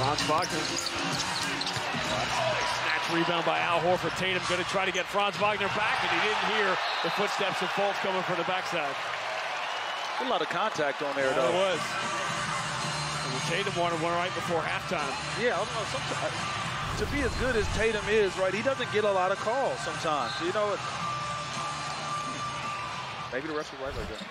Franz oh, Wagner. Snatch rebound by Al Horford. Tatum going to try to get Franz Wagner back, and he didn't hear the footsteps of Fultz coming from the backside. A lot of contact on there, Yeah, though. it was. And Tatum wanted one right before halftime. Yeah, I don't know. Sometimes, to be as good as Tatum is, right, he doesn't get a lot of calls sometimes. You know what? Maybe the rest was right like that.